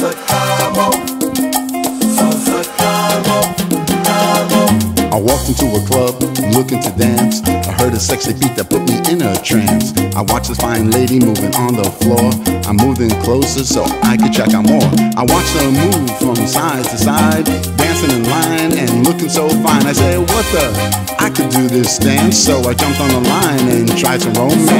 I walked into a club looking to dance. I heard a sexy beat that put me in a trance. I watched this fine lady moving on the floor. I moved in closer so I could check out more. I watched her move from side to side, dancing in line and looking so fine. I said, What the? I could do this dance, so I jumped on the line and tried to romance.